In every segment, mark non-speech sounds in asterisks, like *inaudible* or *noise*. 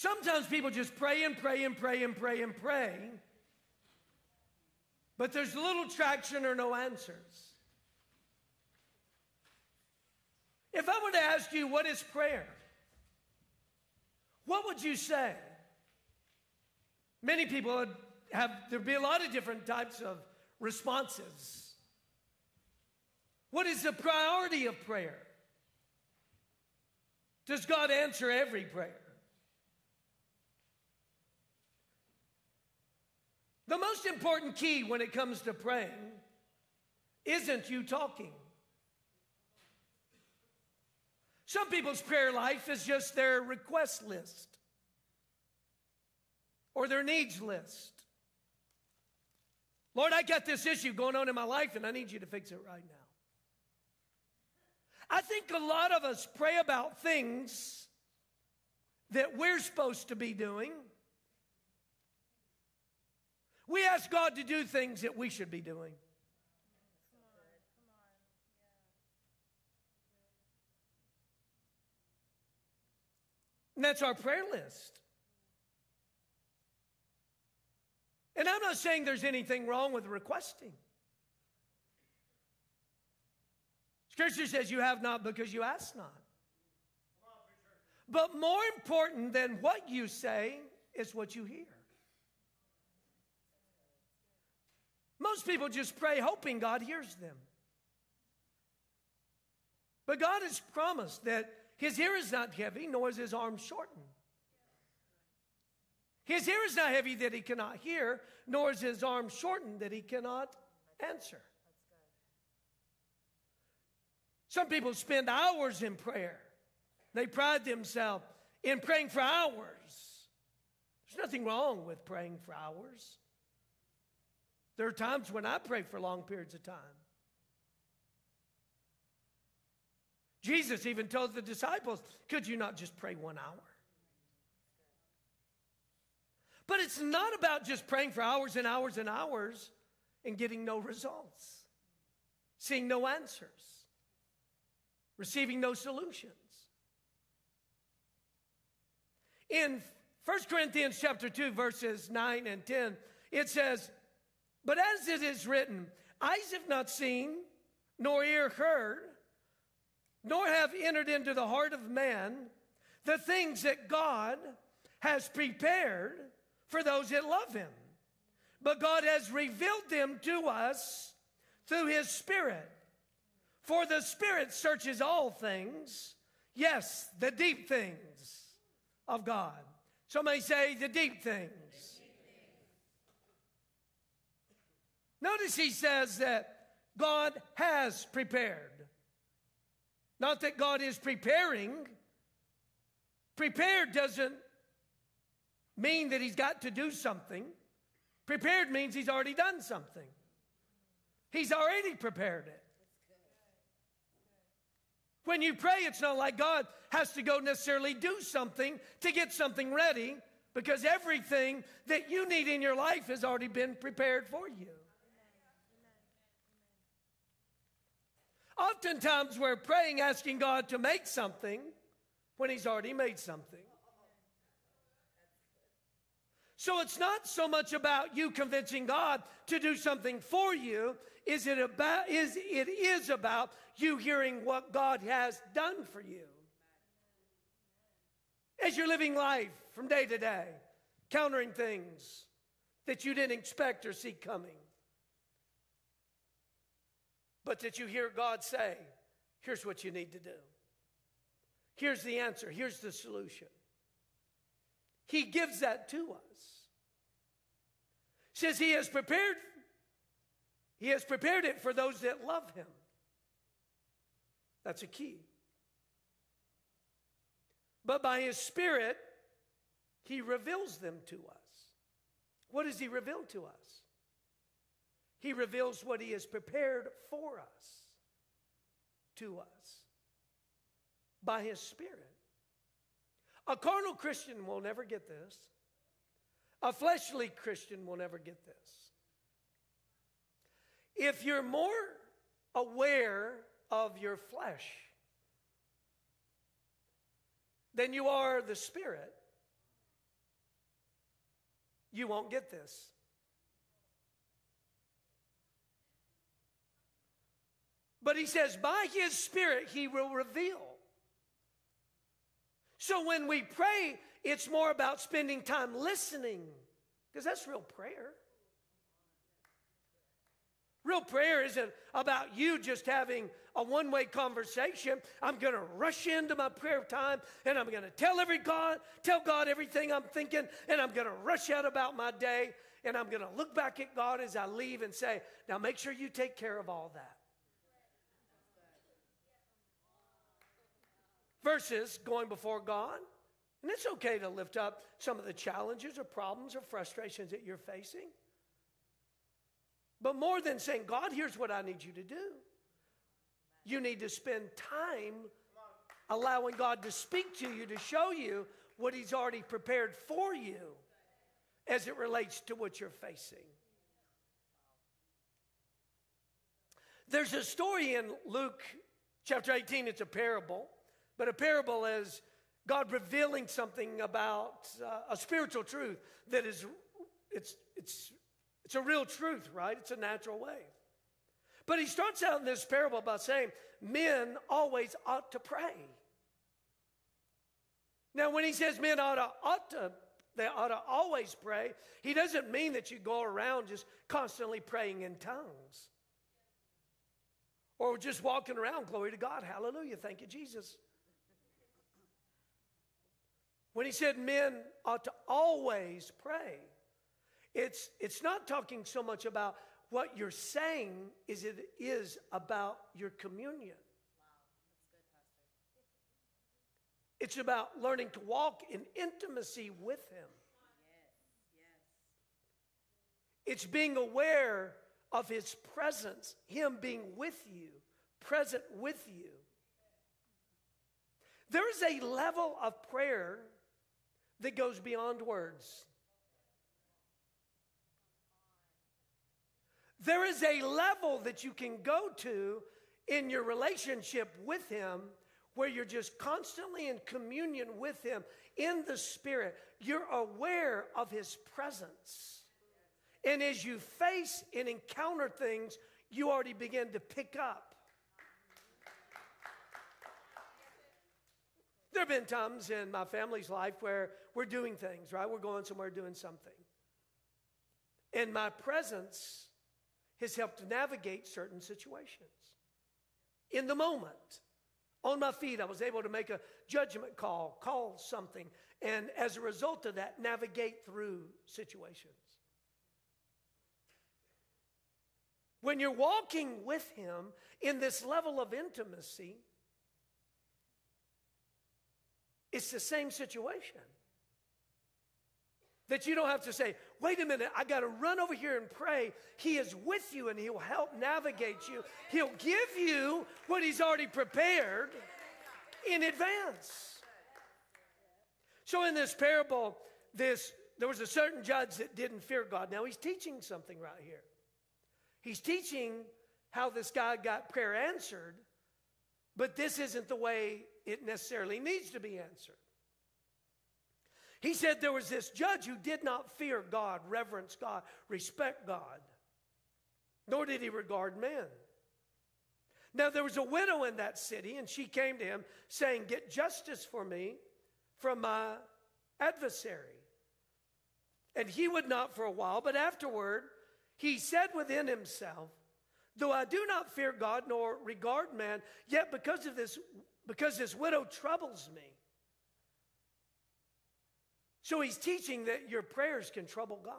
Sometimes people just pray and pray and pray and pray and pray, but there's little traction or no answers. If I were to ask you, what is prayer? What would you say? Many people would have, there'd be a lot of different types of responses. What is the priority of prayer? Does God answer every prayer? The most important key when it comes to praying isn't you talking. Some people's prayer life is just their request list or their needs list. Lord, I got this issue going on in my life and I need you to fix it right now. I think a lot of us pray about things that we're supposed to be doing. We ask God to do things that we should be doing. And that's our prayer list. And I'm not saying there's anything wrong with requesting. Scripture says you have not because you ask not. But more important than what you say is what you hear. Most people just pray hoping God hears them. But God has promised that his ear is not heavy, nor is his arm shortened. His ear is not heavy that he cannot hear, nor is his arm shortened that he cannot answer. Some people spend hours in prayer. They pride themselves in praying for hours. There's nothing wrong with praying for hours. There are times when I pray for long periods of time. Jesus even told the disciples, Could you not just pray one hour? But it's not about just praying for hours and hours and hours and getting no results, seeing no answers, receiving no solutions. In 1 Corinthians chapter 2 verses 9 and 10 it says but as it is written eyes have not seen nor ear heard nor have entered into the heart of man the things that God has prepared for those that love him. But God has revealed them to us through his Spirit. For the Spirit searches all things, yes, the deep things of God. Somebody say the deep things. Notice he says that God has prepared. Not that God is preparing. Prepared doesn't mean that he's got to do something. Prepared means he's already done something. He's already prepared it. When you pray, it's not like God has to go necessarily do something to get something ready because everything that you need in your life has already been prepared for you. Oftentimes we're praying, asking God to make something when He's already made something. So it's not so much about you convincing God to do something for you, is it about is it is about you hearing what God has done for you. As you're living life from day to day, countering things that you didn't expect or see coming but that you hear God say, here's what you need to do. Here's the answer. Here's the solution. He gives that to us. Says he has prepared he has prepared it for those that love him. That's a key. But by his spirit he reveals them to us. What does he reveal to us? He reveals what He has prepared for us, to us, by His Spirit. A carnal Christian will never get this. A fleshly Christian will never get this. If you're more aware of your flesh than you are the Spirit, you won't get this. But he says, by his spirit, he will reveal. So when we pray, it's more about spending time listening, because that's real prayer. Real prayer isn't about you just having a one way conversation. I'm going to rush into my prayer time and I'm going to tell every God, tell God everything I'm thinking, and I'm going to rush out about my day and I'm going to look back at God as I leave and say, Now make sure you take care of all that. Versus going before God. And it's okay to lift up some of the challenges or problems or frustrations that you're facing. But more than saying, God, here's what I need you to do, you need to spend time allowing God to speak to you, to show you what He's already prepared for you as it relates to what you're facing. There's a story in Luke chapter 18, it's a parable, but a parable is God revealing something about uh, a spiritual truth that is it's it's it's a real truth, right? It's a natural way. But he starts out in this parable by saying, men always ought to pray. Now, when he says men ought to, ought to, they ought to always pray, he doesn't mean that you go around just constantly praying in tongues. Or just walking around, glory to God, hallelujah, thank you, Jesus. When he said men ought to always pray, it's, it's not talking so much about what you're saying as it is about your communion. It's about learning to walk in intimacy with Him. It's being aware of His presence, Him being with you, present with you. There is a level of prayer that goes beyond words. There is a level that you can go to in your relationship with Him where you're just constantly in communion with Him in the Spirit. You're aware of His presence. And as you face and encounter things, you already begin to pick up. There have been times in my family's life where we're doing things, right? We're going somewhere doing something. And my presence has helped navigate certain situations. In the moment, on my feet, I was able to make a judgment call, call something, and as a result of that, navigate through situations. When you're walking with Him in this level of intimacy, it's the same situation. That you don't have to say, wait a minute, I got to run over here and pray. He is with you and He'll help navigate you. He'll give you what He's already prepared in advance. So, in this parable, this, there was a certain judge that didn't fear God. Now, he's teaching something right here. He's teaching how this guy got prayer answered, but this isn't the way it necessarily needs to be answered. He said there was this judge who did not fear God, reverence God, respect God, nor did he regard men. Now there was a widow in that city, and she came to him saying, Get justice for me from my adversary. And he would not for a while, but afterward he said within himself, Though I do not fear God nor regard man, yet because of this, because this widow troubles me, so he's teaching that your prayers can trouble God.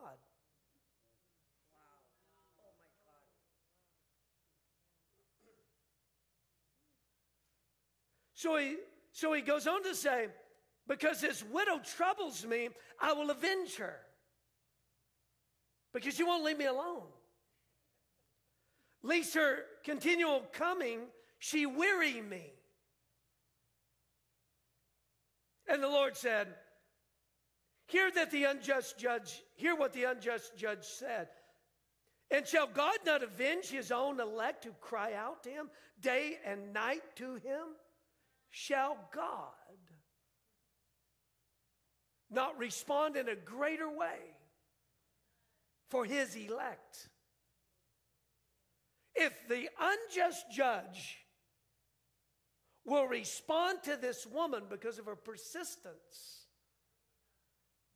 So he, so he goes on to say, Because this widow troubles me, I will avenge her. Because you won't leave me alone. Least her continual coming, she weary me. And the Lord said, Hear that the unjust judge, hear what the unjust judge said. And shall God not avenge his own elect who cry out to him day and night to him? Shall God not respond in a greater way for his elect. If the unjust judge will respond to this woman because of her persistence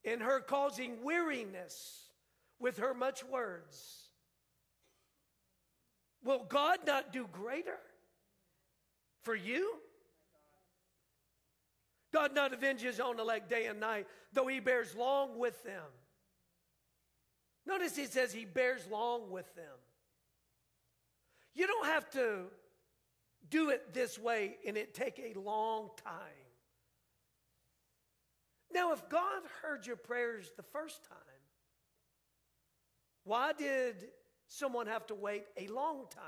in her causing weariness with her much words, will God not do greater for you? God not avenge his own elect day and night, though he bears long with them. Notice he says he bears long with them. You don't have to do it this way and it take a long time. Now, if God heard your prayers the first time, why did someone have to wait a long time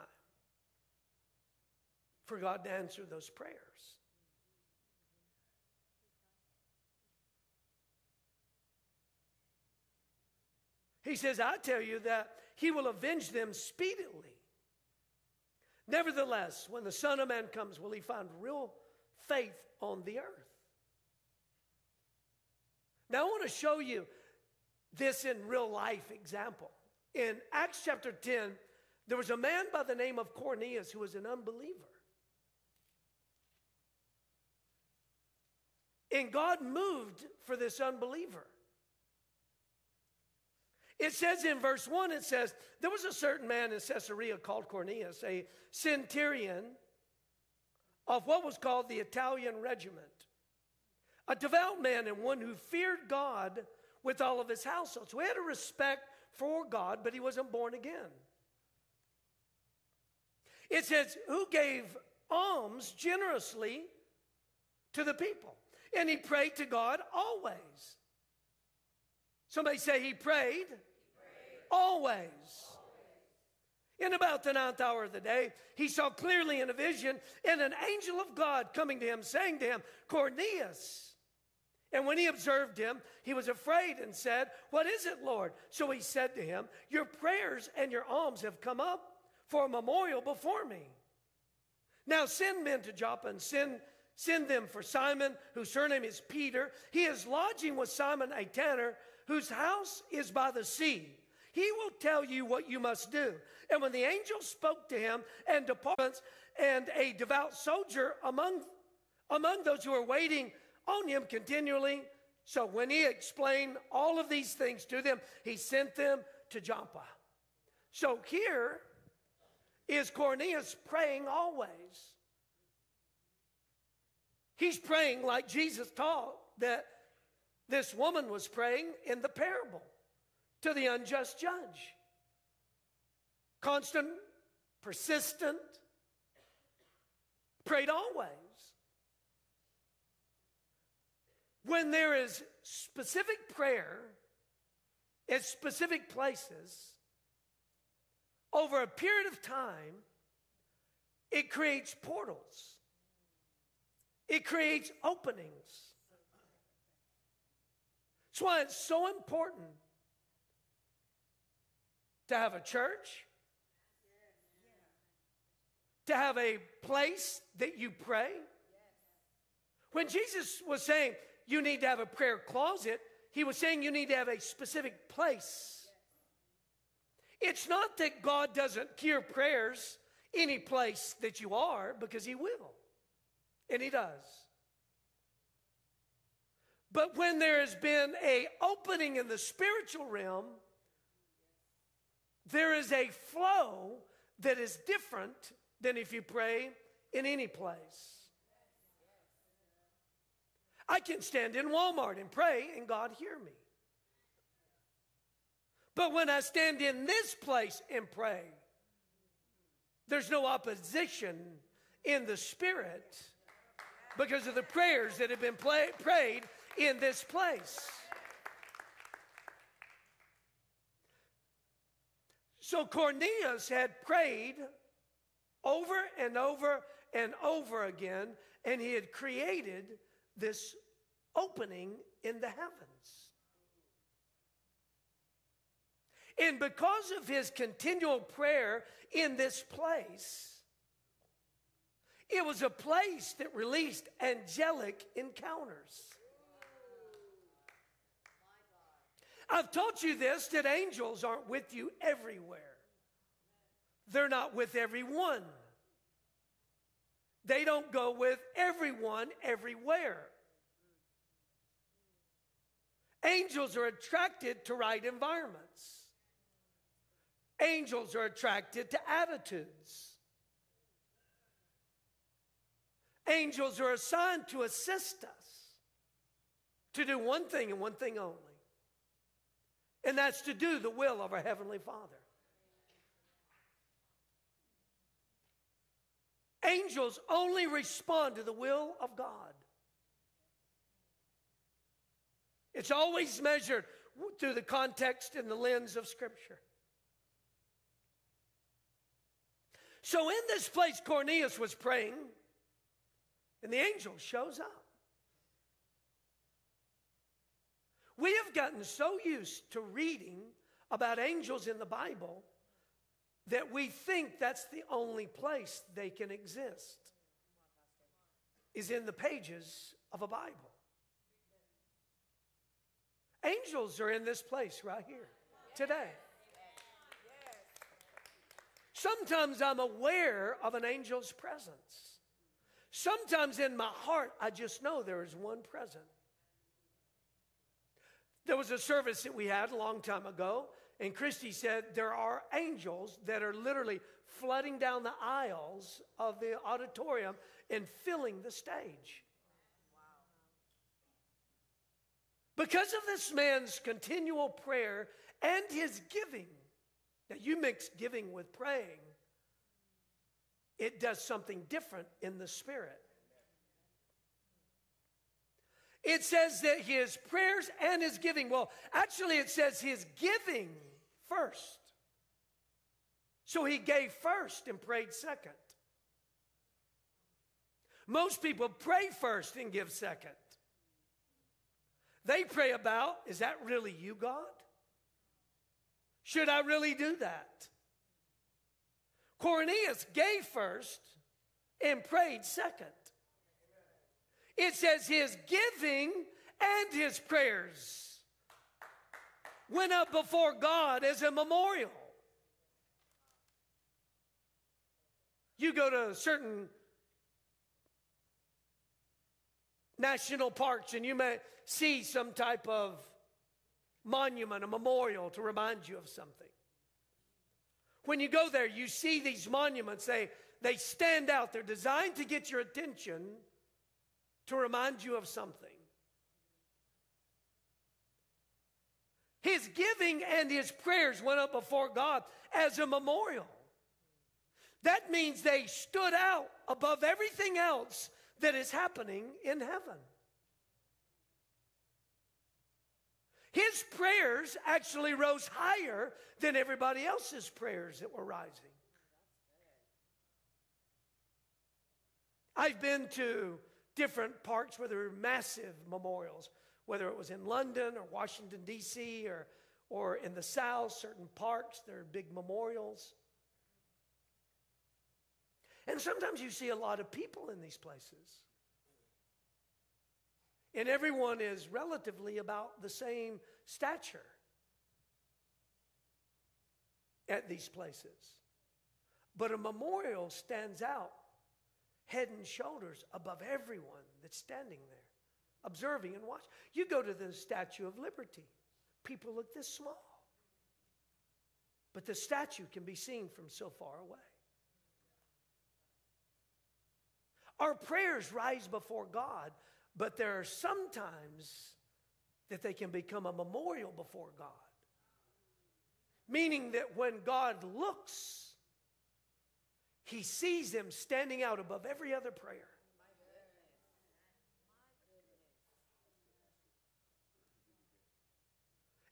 for God to answer those prayers? He says, I tell you that he will avenge them speedily. Nevertheless, when the Son of Man comes, will he find real faith on the earth? Now, I want to show you this in real life example. In Acts chapter 10, there was a man by the name of Cornelius who was an unbeliever. And God moved for this unbeliever. It says in verse 1, it says, There was a certain man in Caesarea called Cornelius, a centurion of what was called the Italian regiment, a devout man and one who feared God with all of his household. So he had a respect for God, but he wasn't born again. It says, Who gave alms generously to the people. And he prayed to God always. Somebody say he prayed always. In about the ninth hour of the day, he saw clearly in a vision and an angel of God coming to him, saying to him, Cornelius. And when he observed him, he was afraid and said, What is it, Lord? So he said to him, Your prayers and your alms have come up for a memorial before me. Now send men to Joppa and send, send them for Simon, whose surname is Peter. He is lodging with Simon a tanner, whose house is by the sea. He will tell you what you must do. And when the angel spoke to him and departments and a devout soldier among, among those who were waiting on him continually, so when he explained all of these things to them, he sent them to Joppa. So here is Cornelius praying always. He's praying like Jesus taught that this woman was praying in the parable to the unjust judge. Constant, persistent, prayed always. When there is specific prayer at specific places over a period of time, it creates portals, it creates openings. That's why it's so important to have a church, to have a place that you pray. When Jesus was saying you need to have a prayer closet, he was saying you need to have a specific place. It's not that God doesn't hear prayers any place that you are, because he will. And he does. But when there has been a opening in the spiritual realm, there is a flow that is different than if you pray in any place. I can stand in Walmart and pray and God hear me. But when I stand in this place and pray, there's no opposition in the spirit because of the prayers that have been play, prayed in this place. So Cornelius had prayed over and over and over again, and he had created this opening in the heavens. And because of his continual prayer in this place, it was a place that released angelic encounters. I've taught you this that angels aren't with you everywhere. They're not with everyone. They don't go with everyone everywhere. Angels are attracted to right environments. Angels are attracted to attitudes. Angels are assigned to assist us to do one thing and one thing only, and that's to do the will of our Heavenly Father. Angels only respond to the will of God. It's always measured through the context and the lens of Scripture. So, in this place, Cornelius was praying, and the angel shows up. We have gotten so used to reading about angels in the Bible that we think that's the only place they can exist is in the pages of a Bible. Angels are in this place right here today. Sometimes I'm aware of an angel's presence. Sometimes in my heart, I just know there is one present. There was a service that we had a long time ago, and Christy said there are angels that are literally flooding down the aisles of the auditorium and filling the stage. Because of this man's continual prayer and his giving, now you mix giving with praying, it does something different in the spirit. It says that his prayers and his giving, well, actually, it says his giving first. So he gave first and prayed second. Most people pray first and give second. They pray about, is that really you, God? Should I really do that? Cornelius gave first and prayed second. It says his giving and his prayers went up before God as a memorial. You go to certain national parks and you may see some type of monument, a memorial to remind you of something. When you go there, you see these monuments, they, they stand out. They're designed to get your attention to remind you of something. His giving and his prayers went up before God as a memorial. That means they stood out above everything else that is happening in heaven. His prayers actually rose higher than everybody else's prayers that were rising. I've been to different parks where there were massive memorials, whether it was in London or Washington, D.C., or, or in the South, certain parks, there are big memorials. And sometimes you see a lot of people in these places. And everyone is relatively about the same stature at these places. But a memorial stands out head and shoulders above everyone that's standing there, observing and watching. You go to the Statue of Liberty, people look this small. But the statue can be seen from so far away. Our prayers rise before God, but there are sometimes that they can become a memorial before God. Meaning that when God looks, he sees them standing out above every other prayer.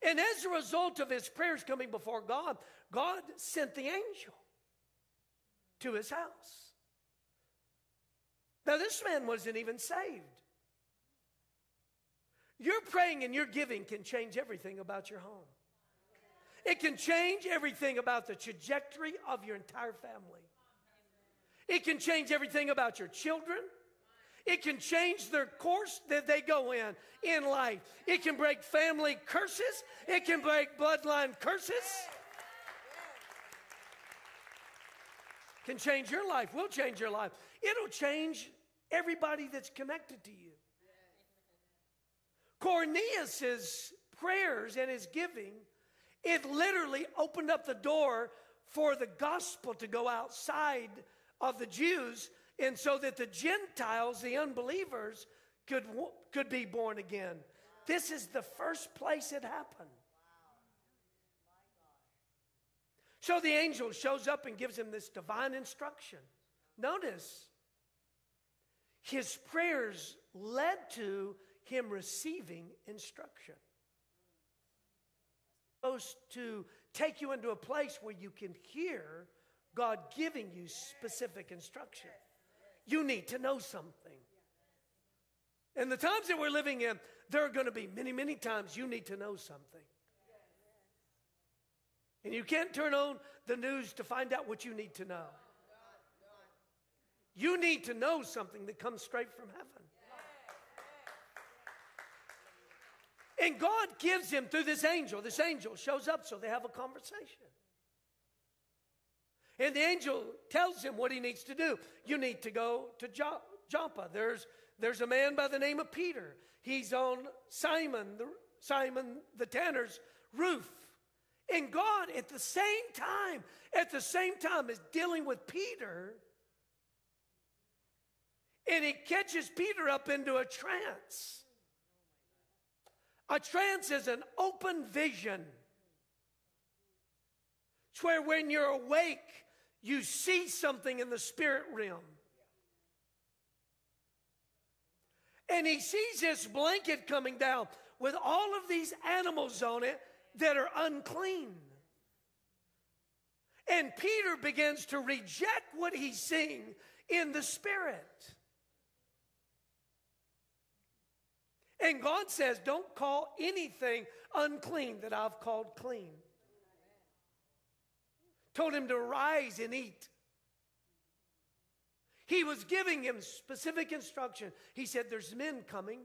And as a result of his prayers coming before God, God sent the angel to his house. Now, this man wasn't even saved. Your praying and your giving can change everything about your home. It can change everything about the trajectory of your entire family. It can change everything about your children. It can change their course that they go in in life. It can break family curses. It can break bloodline curses. Can change your life. Will change your life. It'll change everybody that's connected to you. Cornelius's prayers and his giving, it literally opened up the door for the gospel to go outside of the Jews and so that the Gentiles, the unbelievers, could, could be born again. This is the first place it happened. So the angel shows up and gives him this divine instruction. Notice, his prayers led to him receiving instruction. Supposed to take you into a place where you can hear God giving you specific instruction. You need to know something. And the times that we're living in, there are going to be many, many times you need to know something. And you can't turn on the news to find out what you need to know. You need to know something that comes straight from heaven. And God gives him through this angel. This angel shows up so they have a conversation. And the angel tells him what he needs to do. You need to go to Joppa. There's, there's a man by the name of Peter. He's on Simon, the, Simon the tanner's roof. And God, at the same time, at the same time, is dealing with Peter. And he catches Peter up into a trance. A trance is an open vision. It's where when you're awake, you see something in the spirit realm. And he sees this blanket coming down with all of these animals on it that are unclean. And Peter begins to reject what he's seeing in the spirit. And God says, Don't call anything unclean that I've called clean. Told him to rise and eat. He was giving him specific instruction. He said, There's men coming.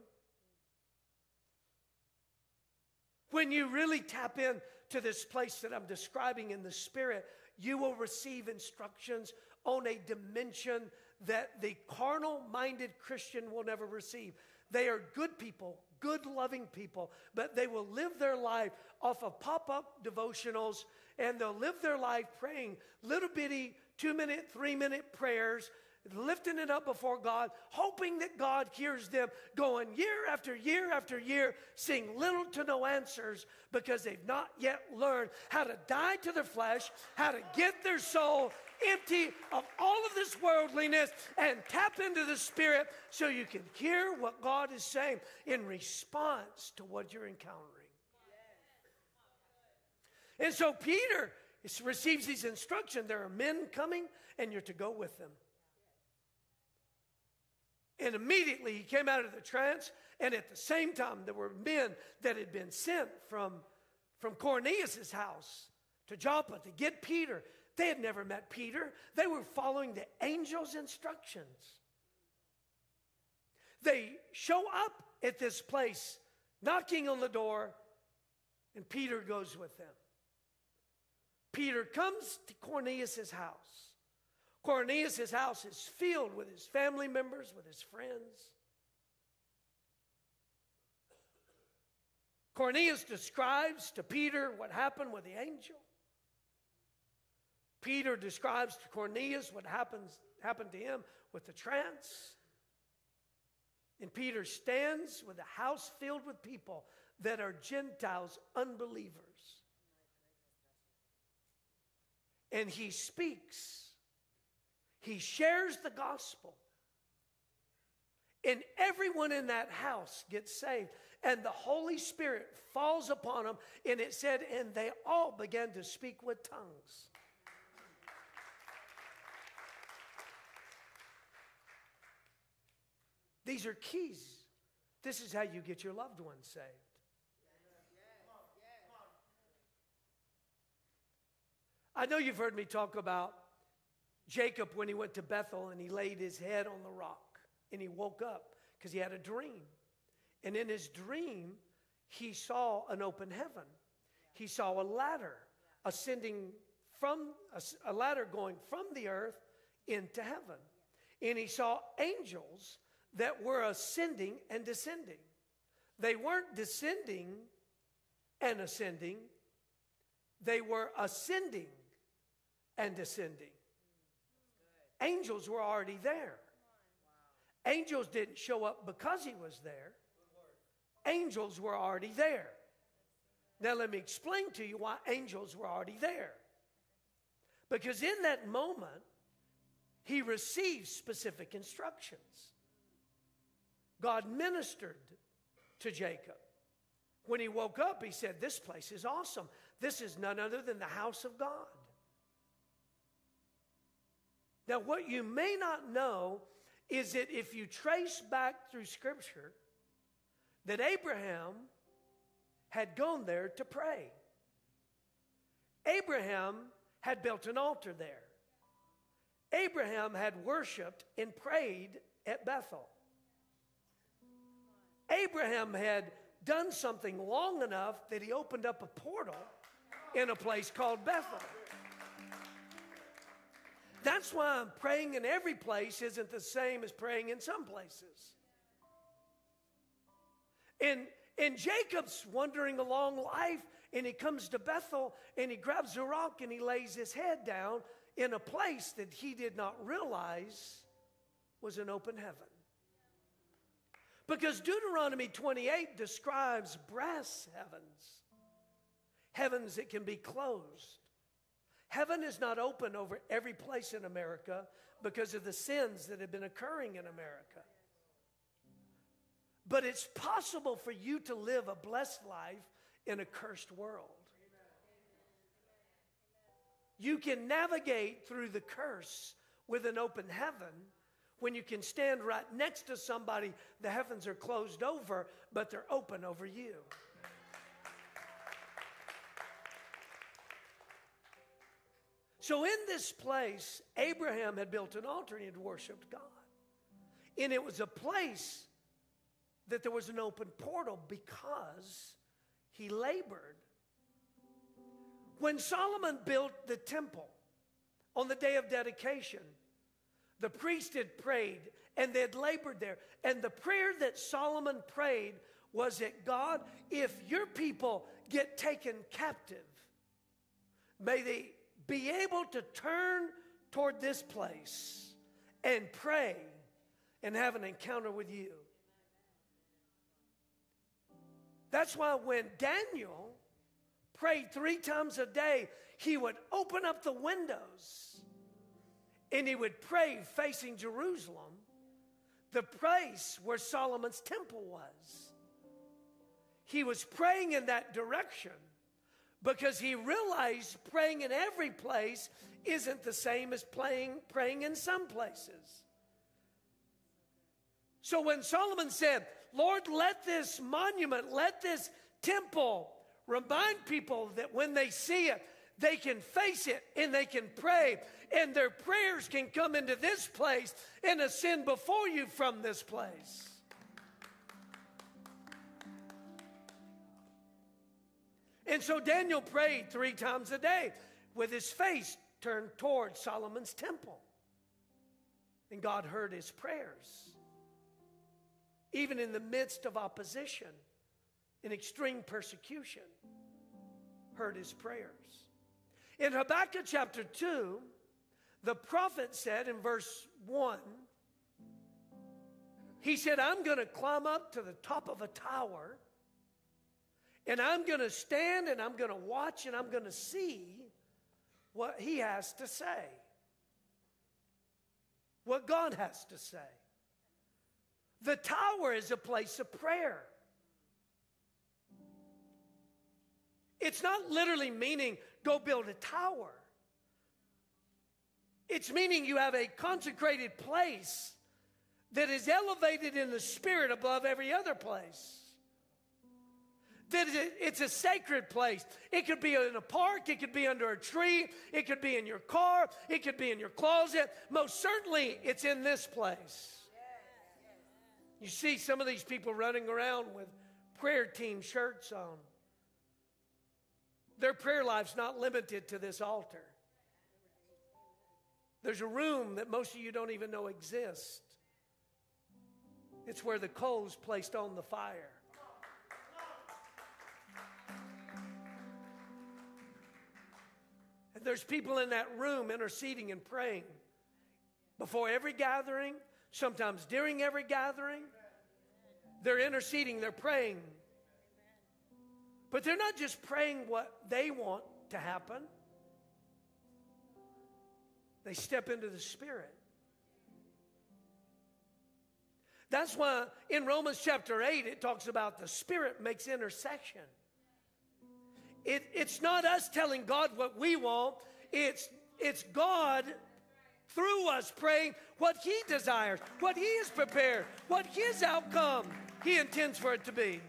When you really tap in to this place that I'm describing in the spirit, you will receive instructions on a dimension that the carnal minded Christian will never receive. They are good people, good loving people, but they will live their life off of pop up devotionals and they'll live their life praying little bitty two minute, three minute prayers lifting it up before God, hoping that God hears them, going year after year after year, seeing little to no answers because they've not yet learned how to die to their flesh, how to get their soul empty of all of this worldliness and tap into the Spirit so you can hear what God is saying in response to what you're encountering. And so Peter receives these instructions. There are men coming, and you're to go with them. And immediately he came out of the trance, and at the same time, there were men that had been sent from, from Cornelius' house to Joppa to get Peter. They had never met Peter, they were following the angel's instructions. They show up at this place, knocking on the door, and Peter goes with them. Peter comes to Cornelius' house. Cornelius' house is filled with his family members, with his friends. Cornelius describes to Peter what happened with the angel. Peter describes to Cornelius what happens, happened to him with the trance. And Peter stands with a house filled with people that are Gentiles, unbelievers. And he speaks he shares the gospel. And everyone in that house gets saved. And the Holy Spirit falls upon them. And it said, and they all began to speak with tongues. These are keys. This is how you get your loved ones saved. I know you've heard me talk about Jacob when he went to Bethel and he laid his head on the rock. and he woke up because he had a dream. And in his dream, he saw an open heaven. He saw a ladder ascending from a, ladder going from the earth into heaven. And he saw angels that were ascending and descending. They weren't descending and ascending, they were ascending and descending. Angels were already there. Angels didn't show up because he was there. Angels were already there. Now, let me explain to you why angels were already there. Because in that moment, he received specific instructions. God ministered to Jacob. When he woke up, he said, This place is awesome. This is none other than the house of God. Now, what you may not know is that if you trace back through Scripture, that Abraham had gone there to pray. Abraham had built an altar there. Abraham had worshiped and prayed at Bethel. Abraham had done something long enough that he opened up a portal in a place called Bethel. That's why praying in every place isn't the same as praying in some places. And, and Jacob's wandering along life, and he comes to Bethel, and he grabs a rock and he lays his head down in a place that he did not realize was an open heaven. Because Deuteronomy 28 describes brass heavens, heavens that can be closed. Heaven is not open over every place in America because of the sins that have been occurring in America. But it's possible for you to live a blessed life in a cursed world. You can navigate through the curse with an open heaven when you can stand right next to somebody, the heavens are closed over, but they're open over you. So, in this place, Abraham had built an altar and he had worshiped God. And it was a place that there was an open portal because he labored. When Solomon built the temple on the day of dedication, the priest had prayed and they had labored there. And the prayer that Solomon prayed was that God, if your people get taken captive, may they be able to turn toward this place and pray and have an encounter with you. That's why when Daniel prayed three times a day, he would open up the windows and he would pray facing Jerusalem, the place where Solomon's temple was. He was praying in that direction because he realized praying in every place isn't the same as praying, praying in some places. So when Solomon said, Lord, let this monument, let this temple remind people that when they see it, they can face it and they can pray, and their prayers can come into this place and ascend before you from this place. And so Daniel prayed three times a day with his face turned toward Solomon's temple. And God heard his prayers. Even in the midst of opposition in extreme persecution, heard his prayers. In Habakkuk chapter 2, the prophet said in verse 1, he said, I'm going to climb up to the top of a tower and I'm going to stand and I'm going to watch and I'm going to see what he has to say, what God has to say. The tower is a place of prayer. It's not literally meaning go build a tower. It's meaning you have a consecrated place that is elevated in the spirit above every other place. That it's a sacred place. It could be in a park, it could be under a tree, it could be in your car, it could be in your closet. Most certainly, it's in this place. You see some of these people running around with prayer team shirts on. Their prayer life's not limited to this altar. There's a room that most of you don't even know exists. It's where the coal's placed on the fire. There's people in that room interceding and praying before every gathering, sometimes during every gathering. They're interceding, they're praying. But they're not just praying what they want to happen, they step into the Spirit. That's why in Romans chapter 8, it talks about the Spirit makes intercession. It, it's not us telling God what we want, it's, it's God through us praying what He desires, what He has prepared, what His outcome He intends for it to be.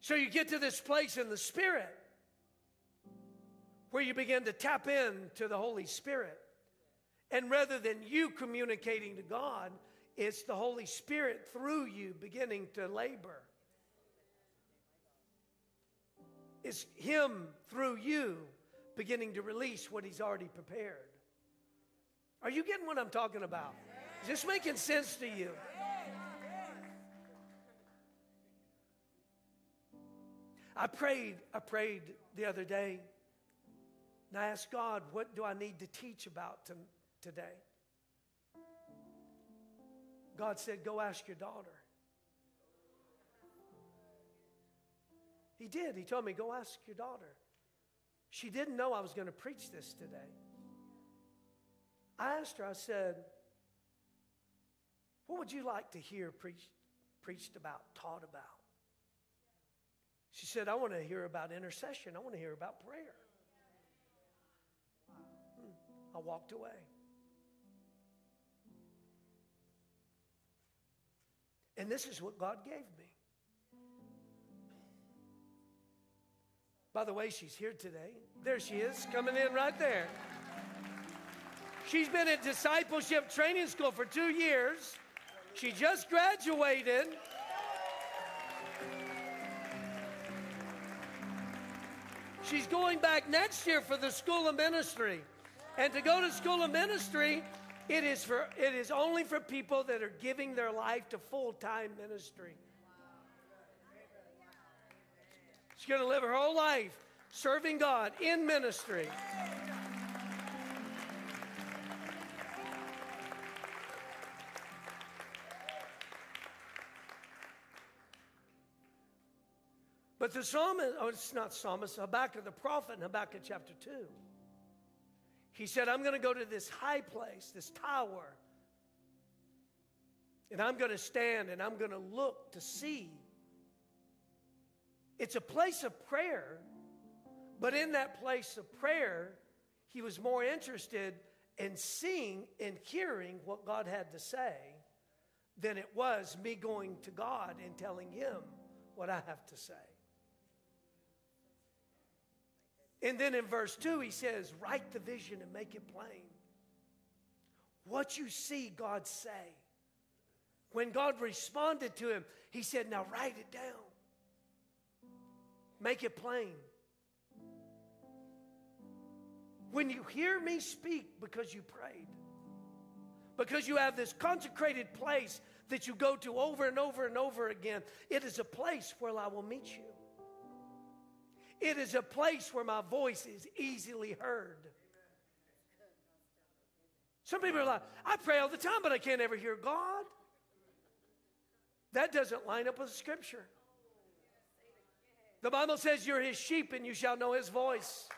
So you get to this place in the Spirit where you begin to tap into the Holy Spirit. And rather than you communicating to God, it's the Holy Spirit through you beginning to labor. It's Him through you beginning to release what He's already prepared. Are you getting what I'm talking about? Is this making sense to you? I prayed, I prayed the other day, and I asked God, what do I need to teach about to, today? God said, Go ask your daughter. He did. He told me, Go ask your daughter. She didn't know I was going to preach this today. I asked her, I said, What would you like to hear preached, preached about, taught about? She said, I want to hear about intercession. I want to hear about prayer. Hmm. I walked away. And this is what God gave me. By the way, she's here today. There she is, coming in right there. She's been at discipleship training school for two years. She just graduated. She's going back next year for the School of Ministry. And to go to School of Ministry, it is, for, it is only for people that are giving their life to full time ministry. She's going to live her whole life serving God in ministry. But the psalmist, oh, it's not psalmist, Habakkuk the prophet in Habakkuk chapter 2. He said, I'm going to go to this high place, this tower, and I'm going to stand and I'm going to look to see. It's a place of prayer, but in that place of prayer, he was more interested in seeing and hearing what God had to say than it was me going to God and telling him what I have to say. And then in verse 2, he says, Write the vision and make it plain. What you see, God say. When God responded to him, he said, Now write it down, make it plain. When you hear me speak because you prayed, because you have this consecrated place that you go to over and over and over again, it is a place where I will meet you. It is a place where my voice is easily heard. Some people are like, I pray all the time, but I can't ever hear God. That doesn't line up with Scripture. The Bible says, You're his sheep and you shall know his voice.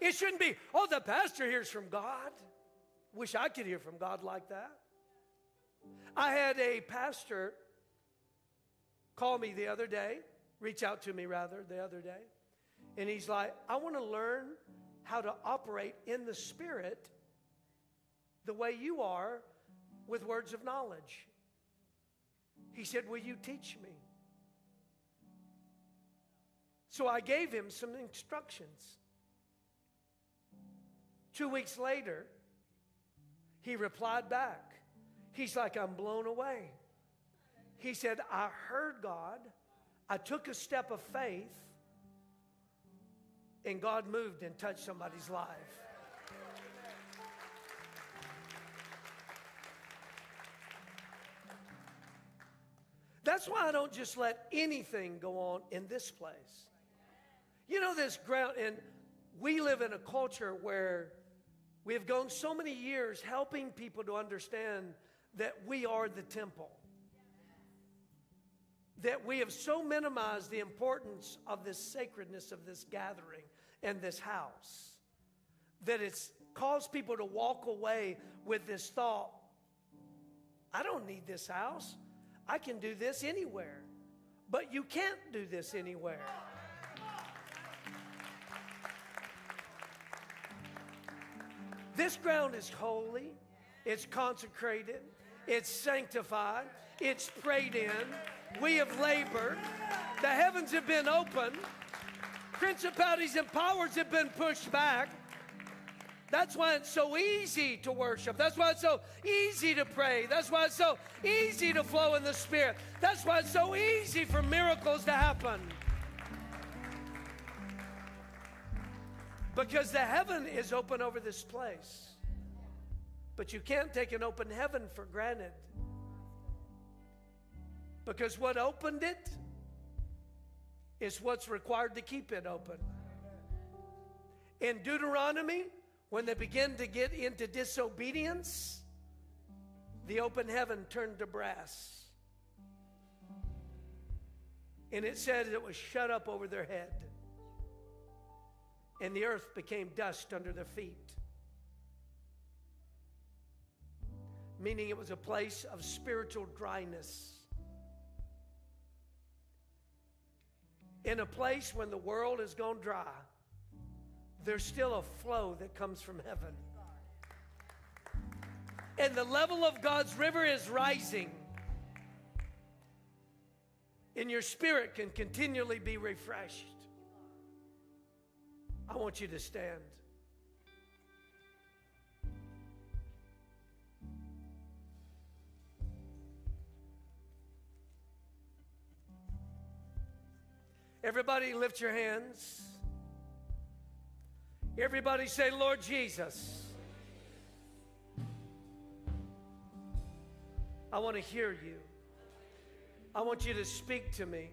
It shouldn't be, oh, the pastor hears from God. Wish I could hear from God like that. I had a pastor call me the other day, reach out to me rather, the other day. And he's like, I want to learn how to operate in the Spirit the way you are with words of knowledge. He said, Will you teach me? So I gave him some instructions. Two weeks later, He replied back. He's like, I'm blown away. He said, I heard God. I took a step of faith, and God moved and touched somebody's life. That's why I don't just let anything go on in this place. You know, this ground, and we live in a culture where we have gone so many years helping people to understand that we are the temple. That we have so minimized the importance of this sacredness of this gathering and this house that it's caused people to walk away with this thought I don't need this house. I can do this anywhere. But you can't do this anywhere. This ground is holy, it's consecrated, it's sanctified, it's prayed in. We have labored. The heavens have been opened. Principalities and powers have been pushed back. That's why it's so easy to worship. That's why it's so easy to pray. That's why it's so easy to flow in the Spirit. That's why it's so easy for miracles to happen. Because the heaven is open over this place. But you can't take an open heaven for granted. Because what opened it is what's required to keep it open. In Deuteronomy, when they begin to get into disobedience, the open heaven turned to brass. And it said it was shut up over their head. And the earth became dust under their feet. Meaning it was a place of spiritual dryness. In a place when the world has gone dry there's still a flow that comes from heaven. And the level of God's river is rising. And your spirit can continually be refreshed. I want you to stand. Everybody, lift your hands. Everybody say, Lord Jesus. I want to hear you. I want you to speak to me.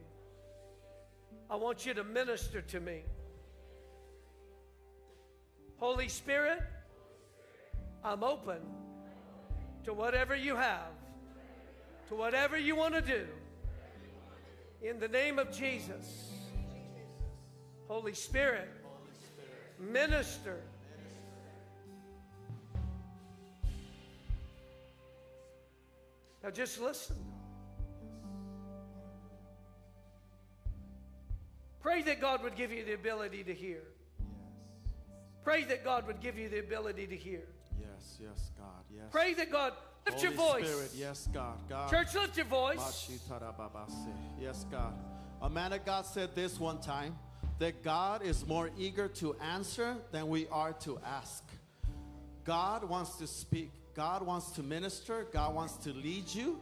I want you to minister to me. Holy Spirit, I'm open to whatever you have, to whatever you want to do. In the name of Jesus. Holy Spirit, Minister. Now just listen. Pray that God would give you the ability to hear. Pray that God would give you the ability to hear. Yes, yes, God. Yes. Pray that God lift Holy your voice. Spirit, yes, God. God. Church, lift your voice. Yes, God. A man of God said this one time that God is more eager to answer than we are to ask. God wants to speak, God wants to minister, God wants to lead you.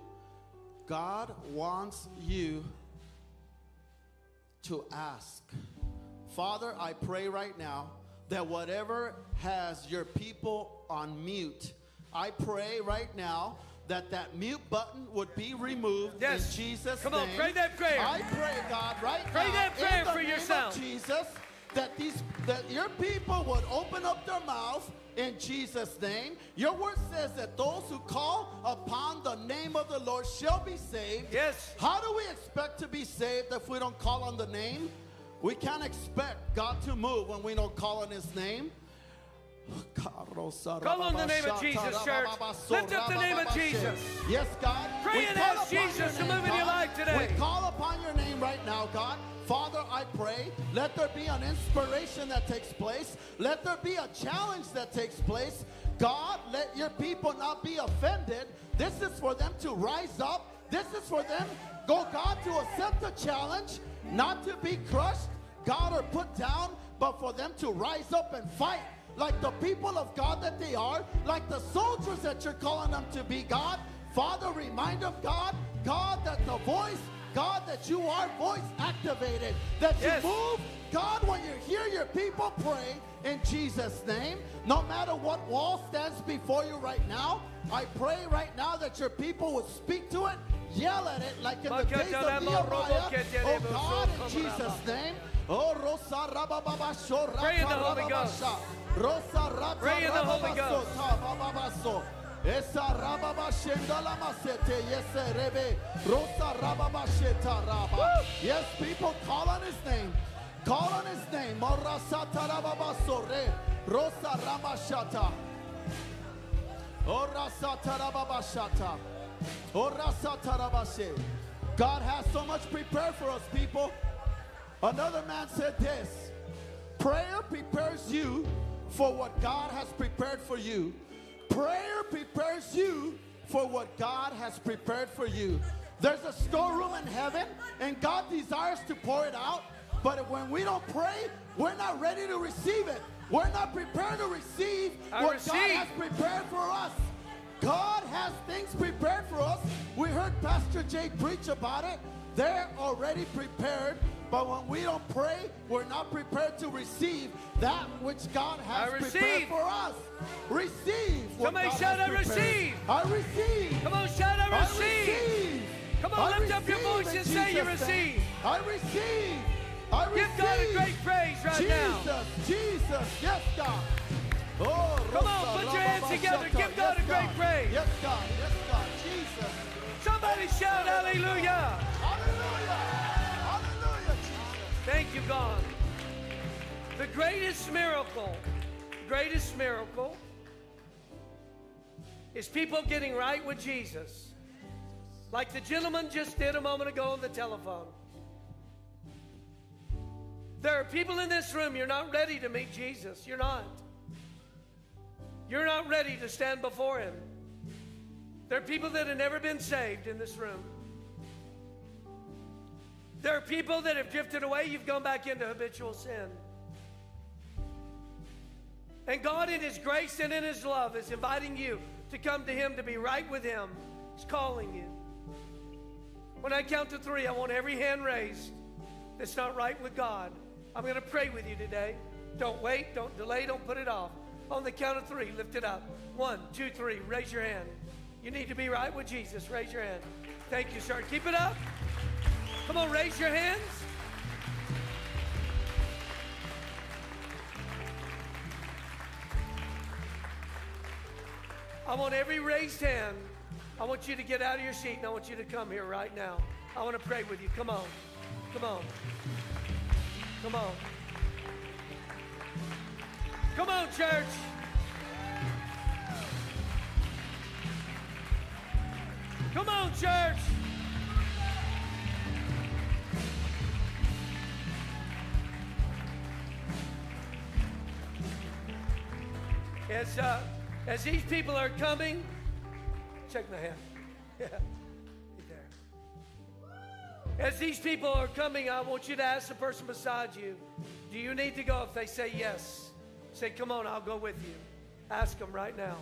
God wants you to ask. Father, I pray right now that whatever has your people on mute, I pray right now that that mute button would be removed yes. in Jesus' Come name. on, pray that prayer. I pray, God, right pray now, that prayer in the for name yourself. Of Jesus, that these that your people would open up their mouth in Jesus' name. Your word says that those who call upon the name of the Lord shall be saved. Yes. How do we expect to be saved if we don't call on the name? We can't expect God to move when we don't call on his name. Call on the name of Jesus, church. Lift up the name of Jesus. Yes, God. Pray and ask Jesus to move in your life today. We call upon your name right now, God. Father, I pray, let there be an inspiration that takes place. Let there be a challenge that takes place. God, let your people not be offended. This is for them to rise up. This is for them, go God, to accept the challenge, not to be crushed, God, or put down, but for them to rise up and fight like the people of God that they are, like the soldiers that you're calling them to be, God. Father, remind of God, God, that the voice, God, that you are voice activated, that Yes. you move, God, when you hear your people pray in Jesus' name, no matter what wall stands before you right now, I pray right now that your people would speak to it, yell at it like in the days of Nehemiah. Oh God, in Jesus' name. Oh, Pray in the Holy Ghost. Pray in the Holy Ghost. Esa Rababa Shendala Masete. Yes, Rebe. Rosa Rababa Sheta Rabba. Yes, people call on his name. Call on his name. Morasata Rababa Sore. Rosa Ramashata. Orasata Rababa Shata. Orasata Rabashe. God has so much prepared for us, people. Another man said this Prayer prepares you for what God has prepared for you. Prayer prepares you for what God has prepared for you. There's a storeroom in heaven, and God desires to pour it out. But when we don't pray, we're not ready to receive it. We're not prepared to receive I what God has prepared for us. God has things prepared for us. We heard Pastor Jake preach about it. They're already prepared, but when we don't pray, we're not prepared to receive that which God has prepared for us. Receive. Somebody shout, "I receive. I receive. Come on, shout, I I receive. receive. Come on, I lift up your receive voice and say you receive. I receive. I receive. Give God a great praise right Jesus, now. Jesus, Jesus, yes, God. Oh, Come on, put your hands together. Give God a Yes, great God. praise. Yes, God. Yes, God. Jesus. Somebody shout hallelujah. Hallelujah. Thank you, God. The greatest miracle, greatest miracle is people getting right with Jesus. Like the gentleman just did a moment ago on the telephone. There are people in this room, you're not ready to meet Jesus. You're not. You're not ready to stand before Him. There are people that have never been saved in this room. There are people that have drifted away, you've gone back into habitual sin. And God, in His grace and in His love, is inviting you to come to Him to be right with Him. He's calling you. When I count to three, I want every hand raised that's not right with God. I'm going to pray with you today. Don't wait, don't delay, don't put it off. On the count of three, lift it up. One, two, three, raise your hand. You need to be right with Jesus. Raise your hand. Thank you, sir. Keep it up. Come on, raise your hands. I want every raised hand. I want you to get out of your seat and I want you to come here right now. I want to pray with you. Come on. Come on. Come on. Come on, church. Come on, church. As, uh, as these people are coming, check my hand. *laughs* Yeah. As these people are coming, I want you to ask the person beside you, do you need to go? If they say yes, say, come on, I'll go with you. Ask them right now.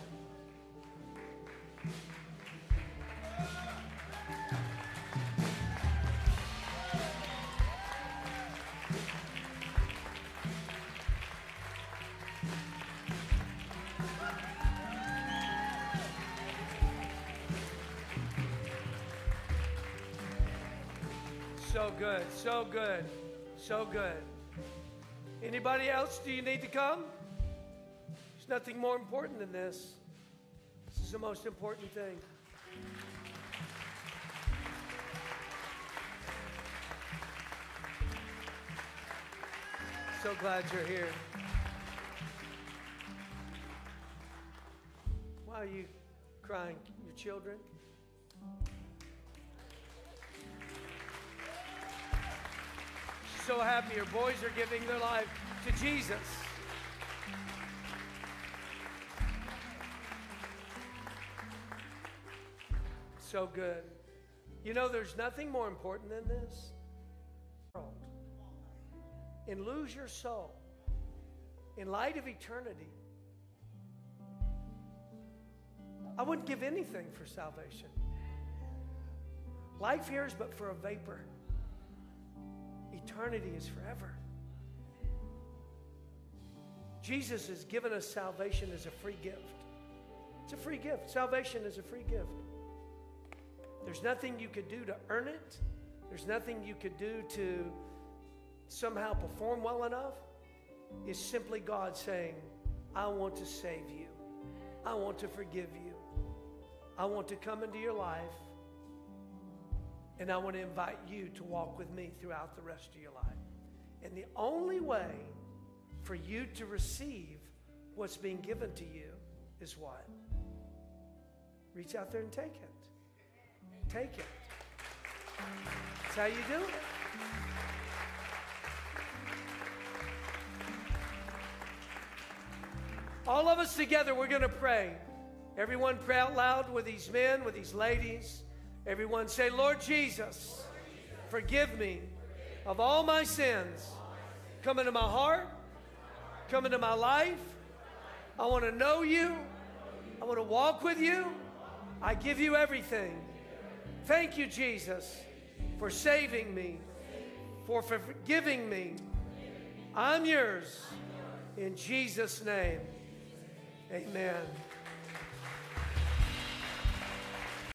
So good, so good. Anybody else? Do you need to come? There's nothing more important than this. This is the most important thing. So glad you're here. Why are you crying? Your children? so happy your boys are giving their life to Jesus. So good. You know, there's nothing more important than this world. And lose your soul in light of eternity. I wouldn't give anything for salvation. Life here is but for a vapor eternity is forever. Jesus has given us salvation as a free gift. It's a free gift. Salvation is a free gift. There's nothing you could do to earn it, there's nothing you could do to somehow perform well enough. It's simply God saying, I want to save you, I want to forgive you, I want to come into your life. And I want to invite you to walk with me throughout the rest of your life. And the only way for you to receive what's being given to you is what? Reach out there and take it. Take it. That's how you do it. All of us together, we're going to pray. Everyone pray out loud with these men, with these ladies. Everyone say, Lord Jesus, forgive me of all my sins. Come into my heart, come into my life. I want to know you. I want to walk with you. I give you everything. Thank you, Jesus, for saving me, for forgiving me. I'm yours. In Jesus' name, amen.